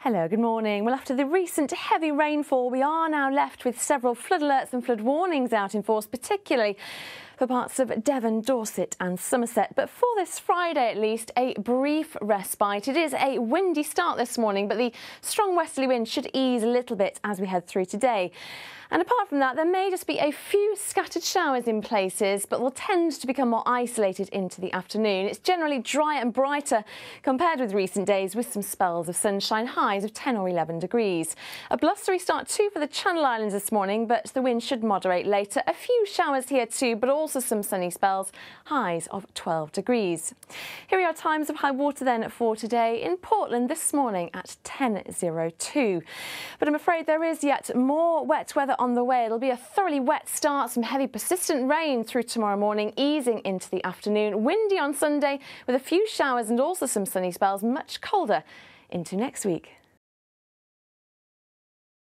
Hello, good morning. Well, after the recent heavy rainfall, we are now left with several flood alerts and flood warnings out in force, particularly for parts of Devon, Dorset and Somerset. But for this Friday at least, a brief respite. It is a windy start this morning, but the strong westerly wind should ease a little bit as we head through today. And apart from that, there may just be a few scattered showers in places, but will tend to become more isolated into the afternoon. It's generally dry and brighter compared with recent days, with some spells of sunshine, highs of 10 or 11 degrees. A blustery start too for the Channel Islands this morning, but the wind should moderate later. A few showers here too, but also some sunny spells, highs of 12 degrees. Here are times of high water then for today in Portland this morning at 10.02. But I'm afraid there is yet more wet weather on the way. It'll be a thoroughly wet start, some heavy persistent rain through tomorrow morning, easing into the afternoon. Windy on Sunday with a few showers and also some sunny spells, much colder into next week.